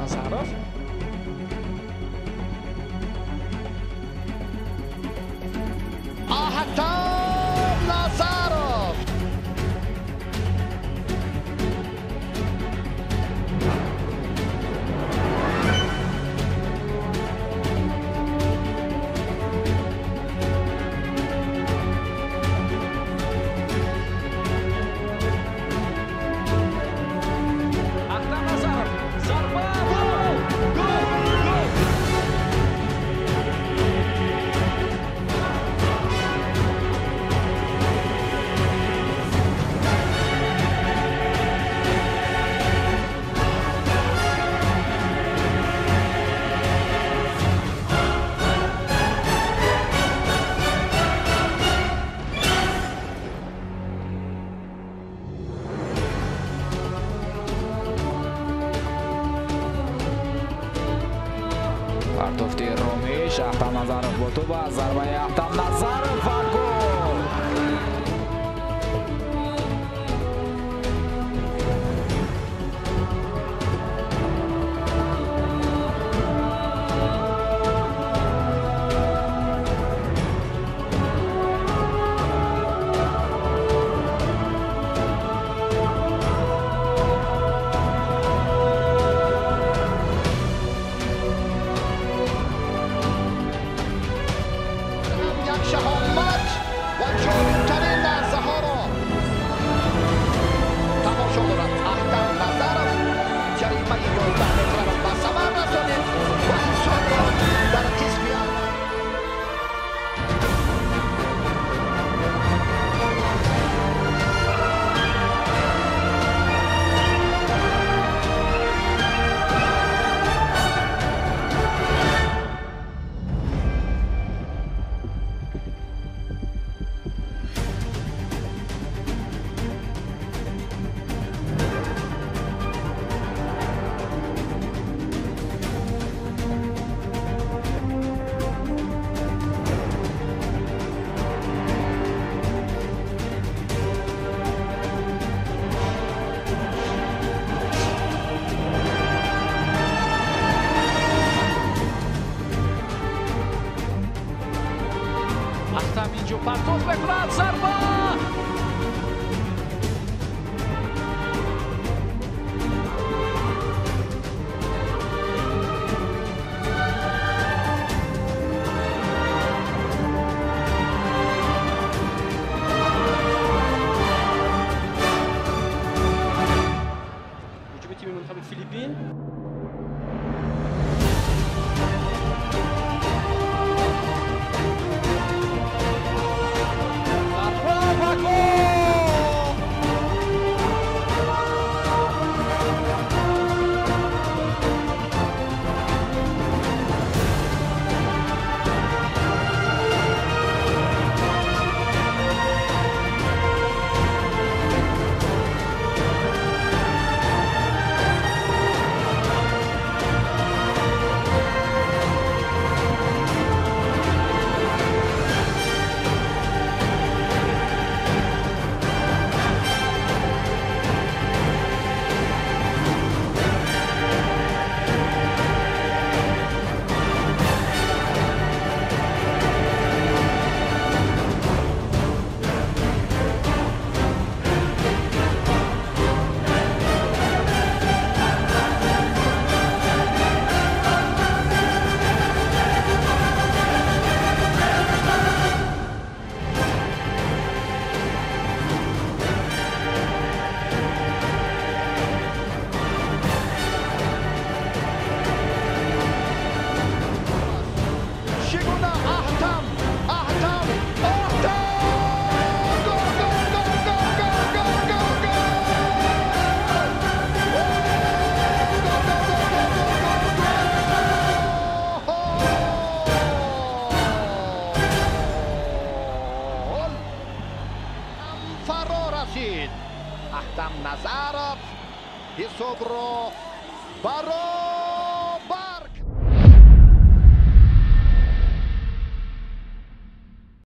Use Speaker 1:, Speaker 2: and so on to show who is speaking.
Speaker 1: Nazarov
Speaker 2: Shaxtar Nazarov Botova zarbaya Abdamnazar
Speaker 3: Shahar.
Speaker 2: Gil Bartos vai para.
Speaker 1: O time minutos para o Filipinho.
Speaker 3: Назаров. И Сувров. Барон!